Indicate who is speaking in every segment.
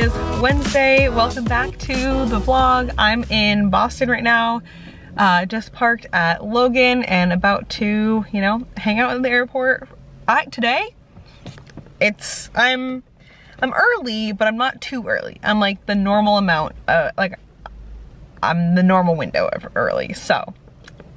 Speaker 1: is Wednesday. Welcome back to the vlog. I'm in Boston right now. Uh, just parked at Logan and about to, you know, hang out at the airport. I, today, it's, I'm, I'm early, but I'm not too early. I'm like the normal amount, uh, like, I'm the normal window of early, so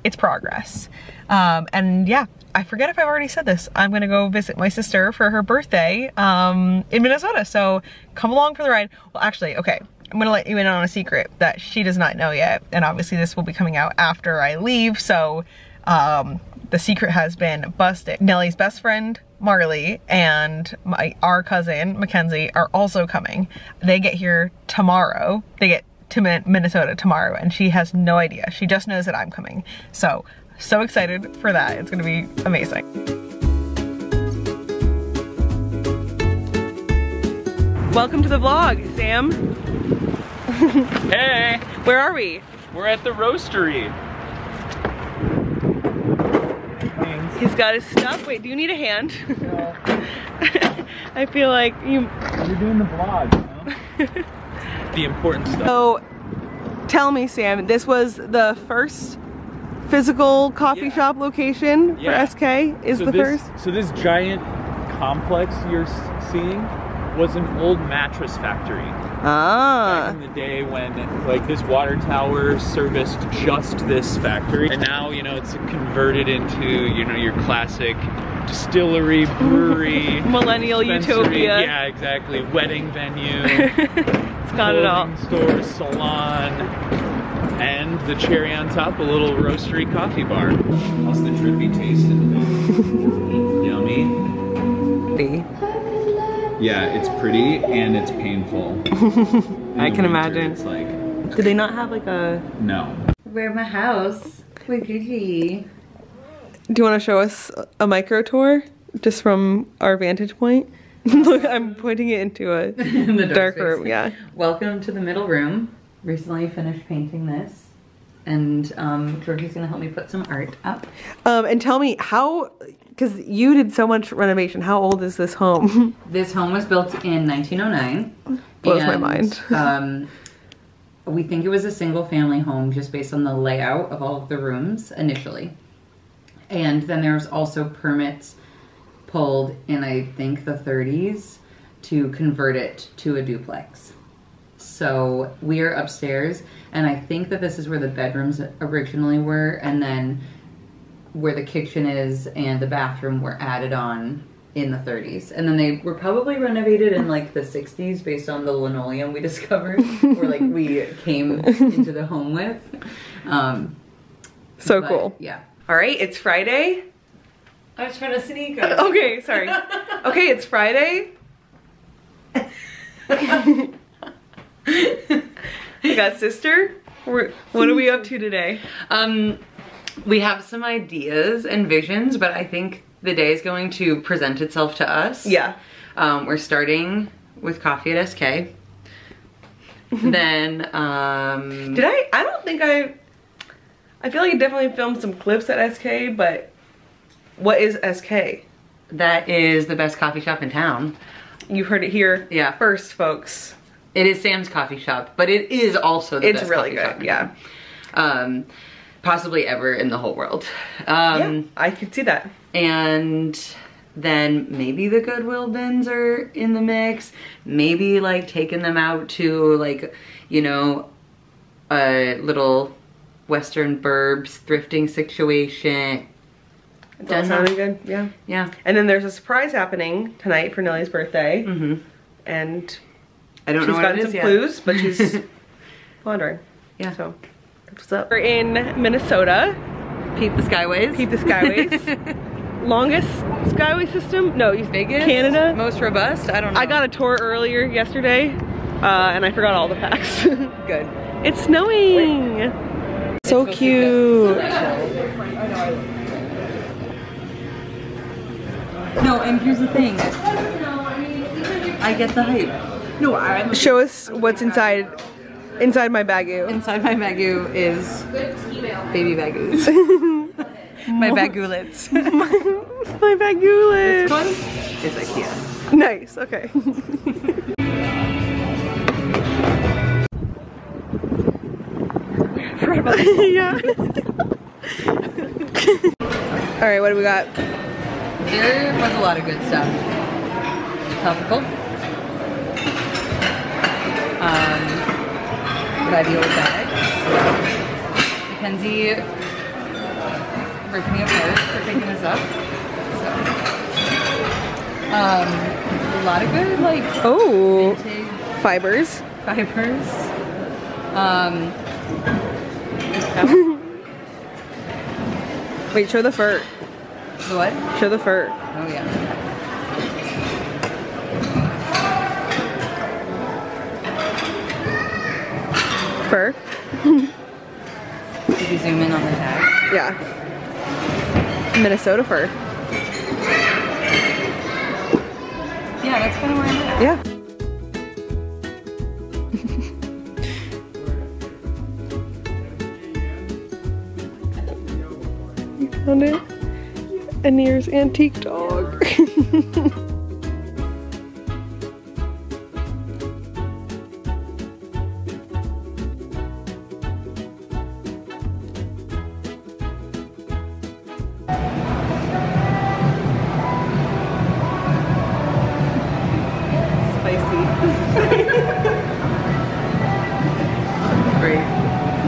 Speaker 1: it's progress. Um, and yeah, I forget if I've already said this. I'm gonna go visit my sister for her birthday um, in Minnesota. So come along for the ride. Well, actually, okay. I'm gonna let you in on a secret that she does not know yet. And obviously this will be coming out after I leave. So um, the secret has been busted. Nellie's best friend, Marley, and my our cousin, Mackenzie, are also coming. They get here tomorrow. They get to Minnesota tomorrow and she has no idea. She just knows that I'm coming. So so excited for that. It's gonna be amazing. Welcome to the vlog, Sam.
Speaker 2: hey!
Speaker 1: Where are we?
Speaker 2: We're at the roastery.
Speaker 1: Thanks. He's got his stuff. Wait, do you need a hand? No. I feel like you...
Speaker 2: You're doing the vlog, you know? the important stuff.
Speaker 1: So, tell me, Sam, this was the first physical coffee yeah. shop location yeah. for SK is
Speaker 2: so
Speaker 1: the
Speaker 2: this,
Speaker 1: first?
Speaker 2: So this giant complex you're seeing was an old mattress factory.
Speaker 1: Ah.
Speaker 2: Back in the day when like this water tower serviced just this factory. And now, you know, it's converted into, you know, your classic distillery, brewery.
Speaker 1: Millennial utopia.
Speaker 2: Yeah, exactly. Wedding venue.
Speaker 1: it's got it all.
Speaker 2: store, salon and the cherry on top, a little roastery coffee bar. How's the drippy taste Yummy.
Speaker 1: Pretty.
Speaker 2: Yeah, it's pretty and it's painful.
Speaker 1: I can winter, imagine.
Speaker 2: It's like.
Speaker 1: Do they not have like a?
Speaker 2: No.
Speaker 3: We're my house with Gucci.
Speaker 1: Do you want to show us a micro tour just from our vantage point? Look, I'm pointing it into a in dark room. Yeah.
Speaker 3: Welcome to the middle room recently finished painting this and um, Georgie's gonna help me put some art up.
Speaker 1: Um, and tell me how, because you did so much renovation, how old is this home?
Speaker 3: this home was built in 1909.
Speaker 1: Blows and, my mind.
Speaker 3: um, we think it was a single family home just based on the layout of all of the rooms initially. And then there was also permits pulled in, I think, the 30s to convert it to a duplex. So we are upstairs, and I think that this is where the bedrooms originally were, and then where the kitchen is and the bathroom were added on in the 30s. And then they were probably renovated in like the 60s based on the linoleum we discovered, or like we came into the home with. Um,
Speaker 1: so but, cool.
Speaker 3: Yeah.
Speaker 1: All right, it's Friday.
Speaker 3: I was trying to sneak.
Speaker 1: okay, sorry. Okay, it's Friday. I got sister. We're, what are we up to today?
Speaker 3: Um, we have some ideas and visions, but I think the day is going to present itself to us.
Speaker 1: Yeah.
Speaker 3: Um, we're starting with coffee at SK. then, um...
Speaker 1: Did I? I don't think I... I feel like I definitely filmed some clips at SK, but what is SK?
Speaker 3: That is the best coffee shop in town.
Speaker 1: You heard it here
Speaker 3: yeah.
Speaker 1: first, folks.
Speaker 3: It is Sam's coffee shop, but it is also the
Speaker 1: it's
Speaker 3: best
Speaker 1: really
Speaker 3: good,
Speaker 1: yeah.
Speaker 3: Um, possibly ever in the whole world. Um,
Speaker 1: yeah, I could see that.
Speaker 3: And then maybe the Goodwill bins are in the mix. Maybe like taking them out to like, you know, a little Western Burbs thrifting situation.
Speaker 1: It's all sounding good, yeah.
Speaker 3: Yeah.
Speaker 1: And then there's a surprise happening tonight for Nellie's birthday.
Speaker 3: Mm -hmm.
Speaker 1: And
Speaker 3: I don't
Speaker 1: she's
Speaker 3: know what
Speaker 1: gotten
Speaker 3: it is
Speaker 1: some
Speaker 3: yet.
Speaker 1: clues, but she's pondering.
Speaker 3: Yeah.
Speaker 1: So what's up. We're in Minnesota.
Speaker 3: Peep the Skyways.
Speaker 1: Peep the Skyways. Longest skyway system? No,
Speaker 3: biggest.
Speaker 1: Canada.
Speaker 3: Most robust. I don't know.
Speaker 1: I got a tour earlier yesterday, uh, and I forgot all the facts.
Speaker 3: Good.
Speaker 1: It's snowing. Wait. So cute.
Speaker 3: No, and here's the thing. I get the hype. No, I'm.
Speaker 1: Show us what's inside. Inside my Baggu.
Speaker 3: Inside my Baggu is baby Baggus. my bagulets.
Speaker 1: my, my bagulets.
Speaker 3: This one is IKEA.
Speaker 1: Nice. Okay. yeah. All right. What do we got?
Speaker 3: There was a lot of good stuff. Topical. Vivio bags. Mackenzie ripped me apart for picking this up. So, um, a lot of good like
Speaker 1: Oh, fibers.
Speaker 3: fibers. Um,
Speaker 1: Wait, show the fur.
Speaker 3: the what?
Speaker 1: Show the fur.
Speaker 3: Oh yeah.
Speaker 1: Fur?
Speaker 3: Did you zoom in on the tag?
Speaker 1: Yeah. Minnesota fur.
Speaker 3: Yeah, that's kind of where I'm at.
Speaker 1: Yeah. you found it? Anir's antique dog.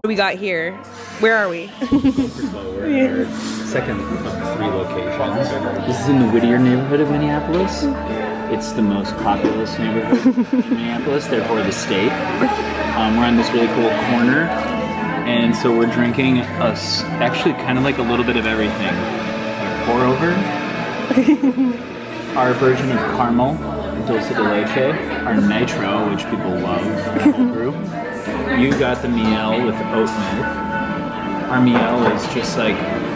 Speaker 1: we got here? Where are we?
Speaker 4: Second of three locations. This is in the Whittier neighborhood of Minneapolis. It's the most populous neighborhood in Minneapolis, therefore the state. Um, we're on this really cool corner, and so we're drinking a actually kind of like a little bit of everything. Pour over, our version of caramel, dulce de leche, our nitro, which people love, brew. You got the miel with oat milk. Our miel is just like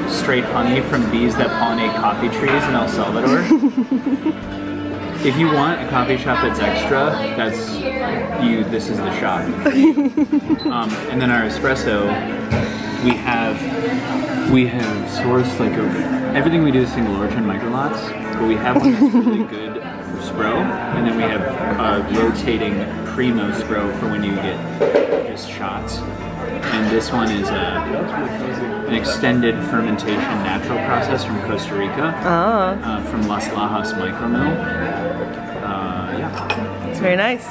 Speaker 4: straight honey from bees that pollinate coffee trees in El Salvador. if you want a coffee shop that's extra, that's you. This is the shop. um, and then our espresso, we have we have sourced like a, everything we do is single origin microlots, but we have one that's really good Spro, and then we have a rotating primo Spro for when you get just shots. And this one is a, an extended fermentation natural process from Costa Rica,
Speaker 1: Ah,
Speaker 4: uh, from Las Lajas Micromill. Uh, yeah.
Speaker 1: it's very nice.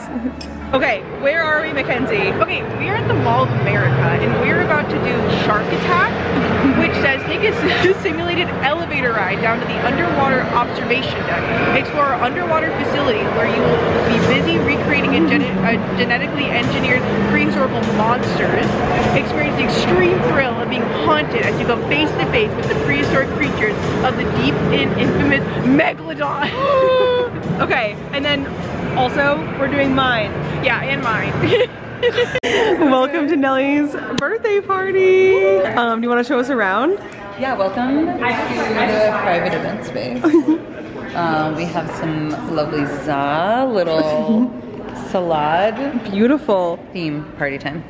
Speaker 1: Okay, where are we, Mackenzie?
Speaker 5: Okay, we are at the Mall of America and we're about to do Shark Attack, which says take a simulated elevator ride down to the underwater observation deck. Explore our underwater facilities where you will be busy recreating a, gene- a genetically engineered prehistorical monsters. Experience the extreme thrill of being haunted as you go face to face with the prehistoric creatures of the deep and infamous Megalodon.
Speaker 1: Okay, and then also we're doing mine.
Speaker 5: yeah, and mine.
Speaker 1: Welcome to Nellie's birthday party. Um, do you want to show us around?
Speaker 3: Yeah, welcome to the private event space. um, we have some lovely za little salad
Speaker 1: Beautiful.
Speaker 3: theme party time.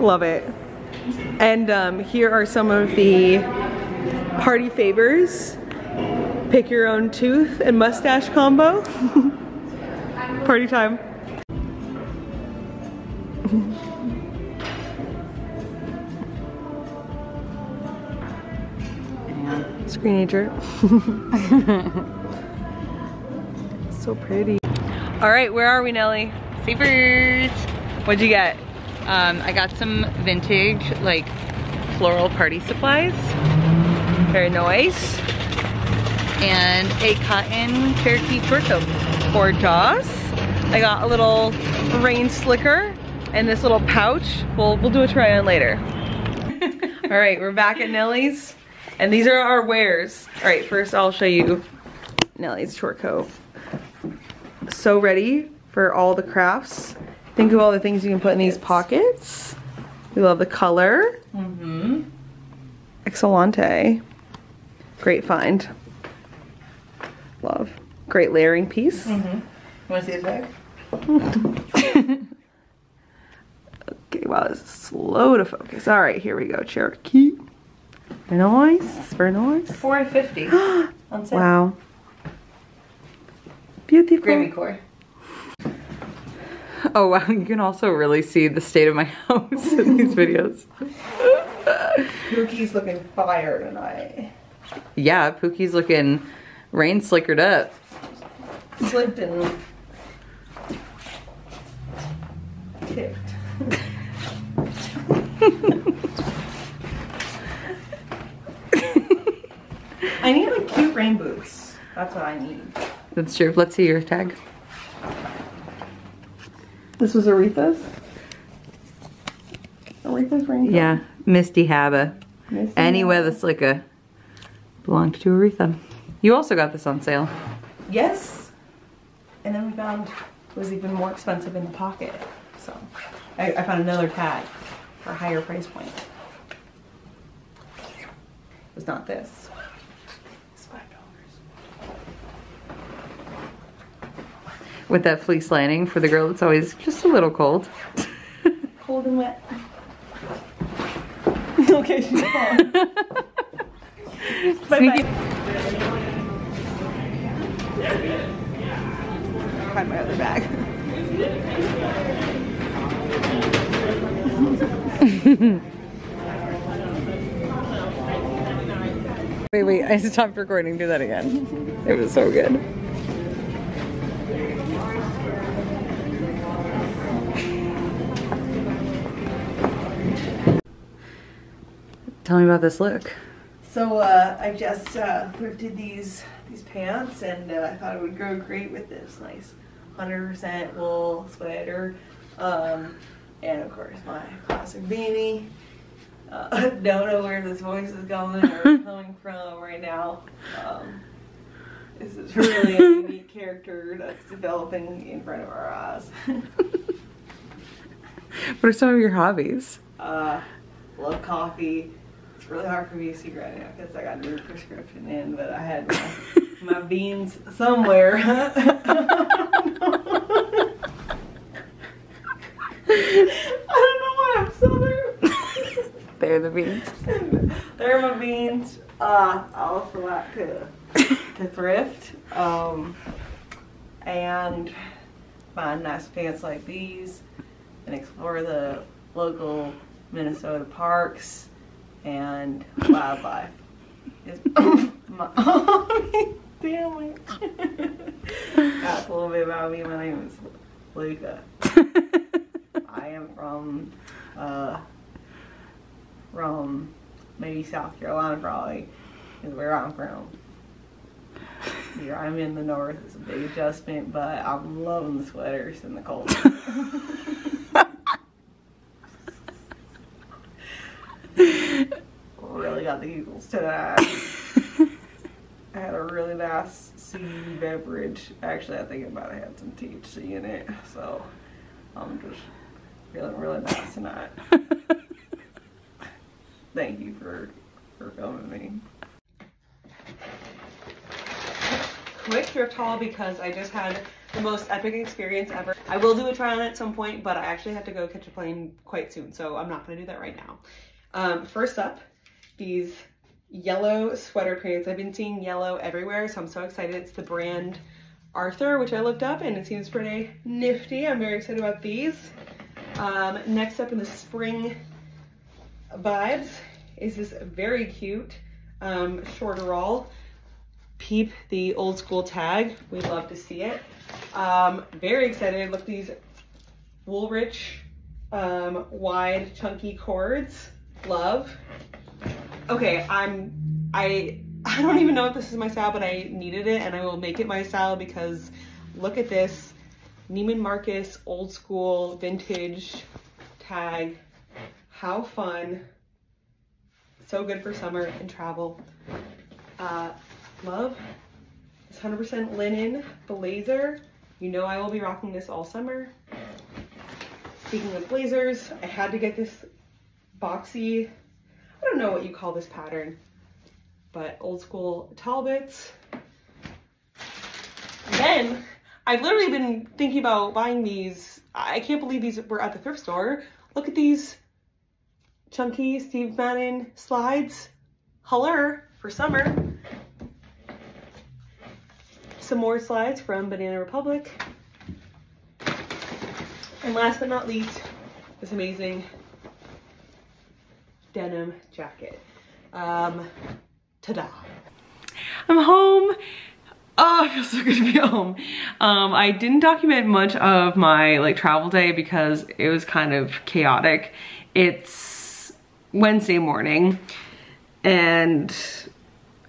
Speaker 1: Love it. And um, here are some of the party favors. Pick your own tooth and mustache combo. Party time. Screenager. so pretty. All right, where are we, Nellie?
Speaker 3: Savers.
Speaker 1: What'd you get?
Speaker 3: Um, I got some vintage like floral party supplies
Speaker 1: Very nice.
Speaker 3: and a cotton Cherokee chore coat.
Speaker 1: For Joss, I got a little rain slicker and this little pouch. We'll, we'll do a try on later. All right, we're back at Nellie's. And these are our wares. All right, first I'll show you Nellie's short coat. So ready for all the crafts. Think of all the things you can put in these pockets. We love the color. Mm-hmm. Excellente. Great find. Love. Great layering piece. Mm-hmm.
Speaker 3: Want to see the bag?
Speaker 1: Okay, wow, it's slow to focus. All right, here we go. Cherokee. Very nice. Very nice.
Speaker 3: Four fifty on sale.
Speaker 1: Wow. Beautiful.
Speaker 3: Grammy core. Oh wow, you can also really see the state of my house in these videos.
Speaker 1: Pookie's looking fire tonight.
Speaker 3: Yeah, Pookie's looking rain slickered up.
Speaker 1: Slipped and tipped. I need like cute rain boots. That's what I need.
Speaker 3: That's true. Let's see your tag.
Speaker 1: This was Aretha's? Aretha's rain
Speaker 3: Yeah, Misty Harbor.
Speaker 1: Misty
Speaker 3: Any
Speaker 1: Harbor.
Speaker 3: weather slicker belonged to Aretha. You also got this on sale.
Speaker 1: Yes. And then we found it was even more expensive in the pocket. So I, I found another tag for a higher price point. It was not this. It's five dollars.
Speaker 3: With that fleece lining for the girl that's always just a little cold.
Speaker 1: Cold and wet. okay, she's gone. bye
Speaker 3: Sneaky-
Speaker 1: bye. Find my other bag.
Speaker 3: Wait, wait, I stopped recording. Do that again. It was so good. Tell me about this look.
Speaker 1: So uh, I just uh, thrifted these these pants, and uh, I thought it would go great with this nice 100% wool sweater, um, and of course my classic beanie. Uh, don't know where this voice is going or coming from right now. Um, this is really a unique character that's developing in front of our eyes.
Speaker 3: What are some of your hobbies?
Speaker 1: uh, love coffee. It's really hard for me to see right now because I got a new prescription in, but I had my, my beans somewhere. I don't know why I'm southern.
Speaker 3: They're the beans.
Speaker 1: They're my beans. Uh, I also like to, to thrift um, and find nice pants like these and explore the local Minnesota parks and wildlife. It's my damn it. That's a little bit about me. My name is Luca. I am from uh, from maybe South Carolina probably is where I'm from. Here I'm in the north. It's a big adjustment, but I'm loving the sweaters and the cold. really got the giggles tonight. I had a really nice CBD beverage. Actually, I think it might have had some THC in it, so I'm just feeling really nice tonight. Thank you for for filming me. Quick thrift haul because I just had the most epic experience ever. I will do a try on at some point, but I actually have to go catch a plane quite soon, so I'm not gonna do that right now. Um, first up, these yellow sweater pants. I've been seeing yellow everywhere, so I'm so excited. It's the brand Arthur, which I looked up and it seems pretty nifty. I'm very excited about these. Um, next up in the spring vibes is this very cute um, shorter all. Peep the old school tag. We'd love to see it. Um, very excited. Look these Woolrich um, wide chunky cords. Love. Okay, I'm I I don't even know if this is my style, but I needed it and I will make it my style because look at this Neiman Marcus old school vintage tag. How fun. So good for summer and travel. Uh, love. It's 100% linen blazer. You know I will be rocking this all summer. Speaking of blazers, I had to get this boxy, I don't know what you call this pattern, but old school Talbots. Then I've literally been thinking about buying these. I can't believe these were at the thrift store. Look at these chunky Steve Madden slides. Holler for summer. Some more slides from Banana Republic. And last but not least, this amazing denim jacket. Um, ta-da. I'm home. Oh, it feels so good to be home. Um, I didn't document much of my like travel day because it was kind of chaotic. It's Wednesday morning and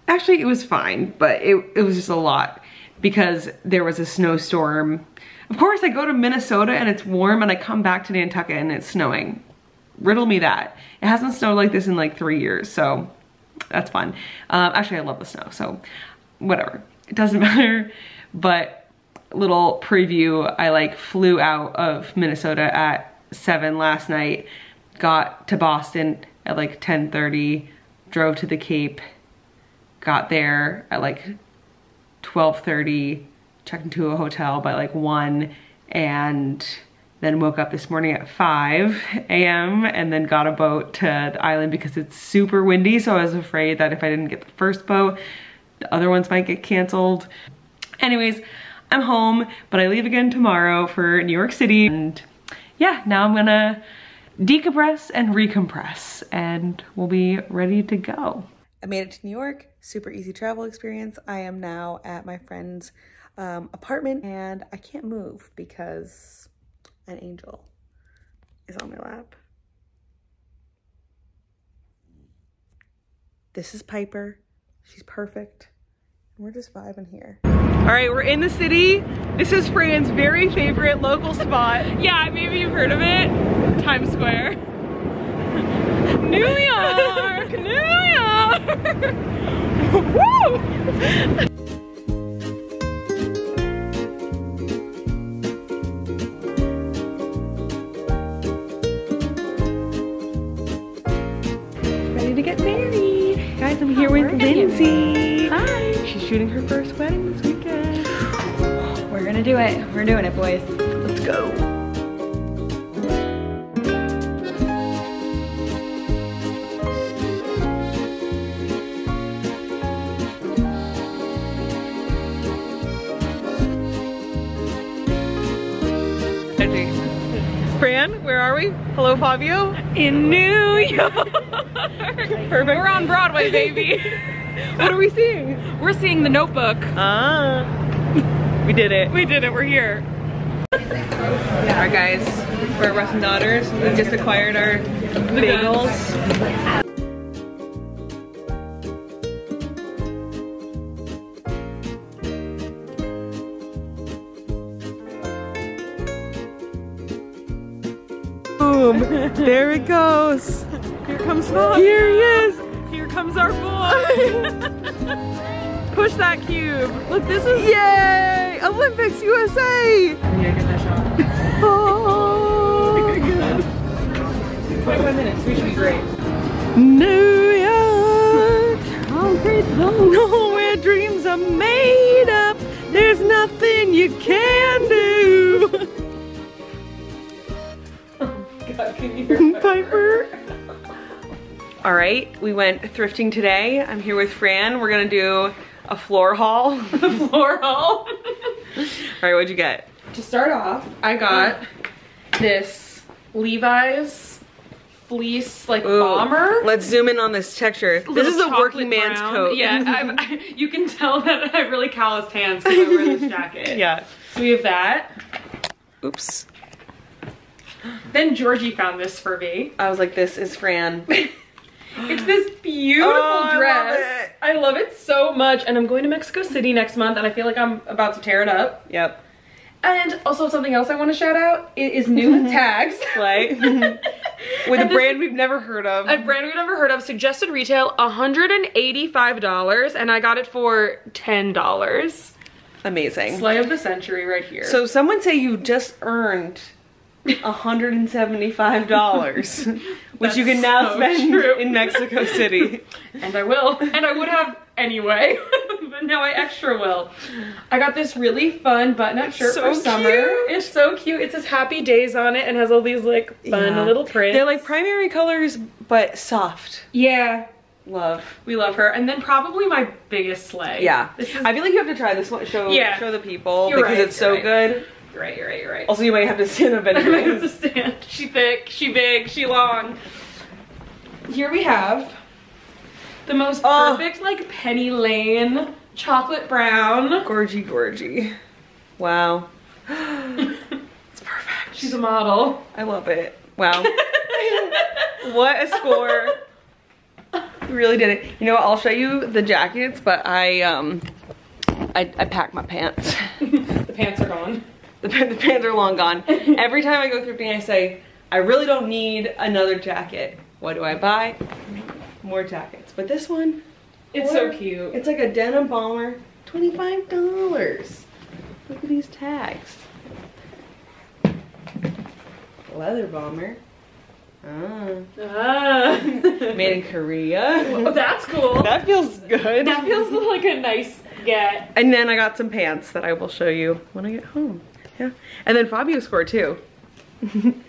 Speaker 1: actually it was fine, but it, it was just a lot because there was a snowstorm. Of course I go to Minnesota and it's warm and I come back to Nantucket and it's snowing. Riddle me that. It hasn't snowed like this in like three years, so that's fun. Um, actually, I love the snow, so whatever. It doesn't matter, but little preview, I like flew out of Minnesota at seven last night, got to Boston at like 10.30, drove to the Cape, got there at like 12.30, checked into a hotel by like one, and then woke up this morning at 5 a.m. and then got a boat to the island because it's super windy. So I was afraid that if I didn't get the first boat, the other ones might get canceled. Anyways, I'm home, but I leave again tomorrow for New York City. And yeah, now I'm gonna decompress and recompress and we'll be ready to go. I made it to New York, super easy travel experience. I am now at my friend's um, apartment and I can't move because an angel is on my lap. This is Piper. She's perfect. We're just vibing here. All right, we're in the city. This is Fran's very favorite local spot.
Speaker 5: Yeah, maybe you've heard of it. Times Square.
Speaker 1: New York! New York! Woo!
Speaker 6: We're doing it, boys.
Speaker 1: Let's go. Fran, where are we? Hello, Fabio.
Speaker 5: In New York.
Speaker 1: Perfect.
Speaker 5: We're on Broadway, baby.
Speaker 1: What are we seeing?
Speaker 5: We're seeing The Notebook.
Speaker 1: Ah, we did it.
Speaker 5: We did it. We're here.
Speaker 1: Alright guys, we're at Russ and Daughters. We just acquired our bagels. Boom! There it goes.
Speaker 5: Here comes Fabio.
Speaker 1: Here he is.
Speaker 5: Here comes our boy. Push that cube.
Speaker 1: Look, this is yay! Olympics USA.
Speaker 5: Yeah, get that shot.
Speaker 1: Oh.
Speaker 5: 25 minutes. We should be great.
Speaker 1: New York, concrete zone, where dreams are made up. There's nothing you can do. Piper. All right, we went thrifting today. I'm here with Fran. We're gonna do a floor haul.
Speaker 5: The floor haul.
Speaker 1: All right, what'd you get?
Speaker 5: to start off, I got this Levi's fleece like
Speaker 1: Ooh,
Speaker 5: bomber.
Speaker 1: Let's zoom in on this texture. This is a working man's
Speaker 5: brown.
Speaker 1: coat.
Speaker 5: Yeah, I, you can tell that I have really calloused hands because I wear this jacket.
Speaker 1: yeah.
Speaker 5: So we have that.
Speaker 1: Oops.
Speaker 5: Then Georgie found this for me.
Speaker 1: I was like, this is Fran.
Speaker 5: It's this beautiful
Speaker 1: Oh, I love
Speaker 5: dress.
Speaker 1: it.
Speaker 5: I love it so much, and I'm going to Mexico City next month, and I feel like I'm about to tear it up.
Speaker 1: yep.
Speaker 5: And also something else I want to shout out. It is new mm-hmm. tags.
Speaker 1: Like, mm-hmm. with a
Speaker 5: And this-
Speaker 1: brand we've never heard of.
Speaker 5: A brand we've never heard of. Suggested retail $185, and I got it for $10.
Speaker 1: Amazing.
Speaker 5: Slay of the century right here.
Speaker 1: So someone say you just earned $175, which you can now
Speaker 5: so
Speaker 1: spend
Speaker 5: true.
Speaker 1: in Mexico City.
Speaker 5: and I will, and I would have anyway, but now I extra will. I got this really fun button-up shirt
Speaker 1: so
Speaker 5: for summer.
Speaker 1: cute.
Speaker 5: It's so cute. It says Happy Days on it and has all these like fun
Speaker 1: Yeah.
Speaker 5: little prints.
Speaker 1: They're like primary colors, but soft.
Speaker 5: yeah,
Speaker 1: Love.
Speaker 5: we love her. And then probably my biggest sleigh.
Speaker 1: Yeah.
Speaker 5: This is
Speaker 1: I feel like you have to try this one. Show,
Speaker 5: Yeah.
Speaker 1: show the people
Speaker 5: You're
Speaker 1: because
Speaker 5: right,
Speaker 1: it's so
Speaker 5: you're
Speaker 1: good.
Speaker 5: You're right, you're right, you're right.
Speaker 1: Also, you might have to stand up
Speaker 5: I'm gonna have to stand. She thick, she big, she long. here we have the most
Speaker 1: Oh.
Speaker 5: perfect like Penny Lane chocolate brown.
Speaker 1: Gorgy, gorgy. Wow. it's perfect.
Speaker 5: She's a model.
Speaker 1: I love it. Wow. what a score. You really did it. You know what? I'll show you the jackets, but I um I, I packed my pants.
Speaker 5: The pants are gone.
Speaker 1: The, the pants are long gone. Every time I go thrifting, I say, I really don't need another jacket. What do I buy? More jackets. But this one,
Speaker 5: It's so cute.
Speaker 1: it's like a denim bomber, $25. Look at these tags. Leather bomber. Ah.
Speaker 5: Ah.
Speaker 1: Made in Korea.
Speaker 5: oh, that's cool.
Speaker 1: That feels good.
Speaker 5: That feels like a nice get.
Speaker 1: And then I got some pants that I will show you when I get home. Yeah. And then Fabio scored too.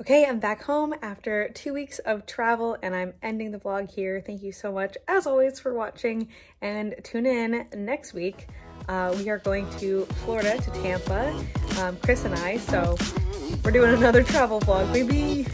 Speaker 1: okay, I'm back home after two weeks of travel and I'm ending the vlog here. Thank you so much, as always, for watching and tune in next week. Uh, we are going to Florida, to Tampa, um, Chris and I, so we're doing another travel vlog, baby.